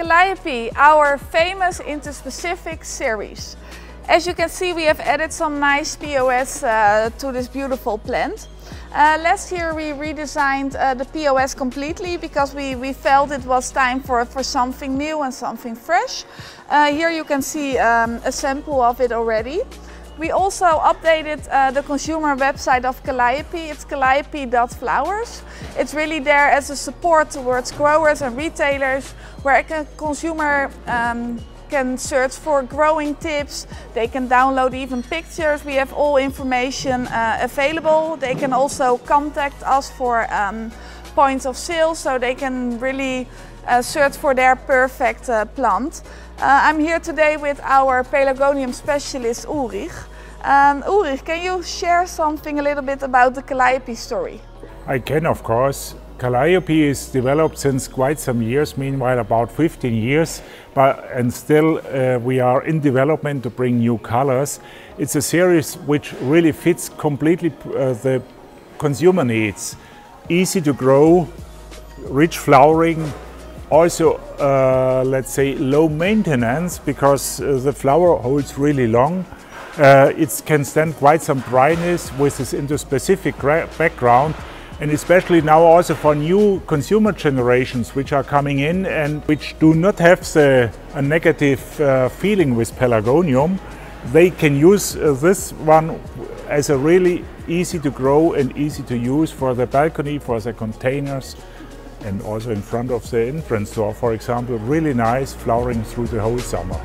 Calliope, our famous interspecific series. As you can see, we have added some nice POS uh, to this beautiful plant. Uh, last year we redesigned uh, the POS completely because we, we felt it was time for, for something new and something fresh. Uh, here you can see um, a sample of it already. We also updated uh, the consumer website of Calliope. It's calliope.flowers. It's really there as a support towards growers and retailers where a consumer um, can search for growing tips. They can download even pictures. We have all information uh, available. They can also contact us for um, points of sale so they can really uh, search for their perfect uh, plant. Uh, I'm here today with our pelargonium specialist Ulrich. Um, Ulrich, can you share something a little bit about the Calliope story? I can, of course. Calliope is developed since quite some years, meanwhile about 15 years, but, and still uh, we are in development to bring new colors. It's a series which really fits completely uh, the consumer needs. Easy to grow, rich flowering, also uh, let's say low maintenance because uh, the flower holds really long. Uh, it can stand quite some dryness with this interspecific background and especially now also for new consumer generations which are coming in and which do not have the, a negative uh, feeling with pelargonium, they can use uh, this one as a really easy to grow and easy to use for the balcony, for the containers and also in front of the entrance door, for example, really nice flowering through the whole summer.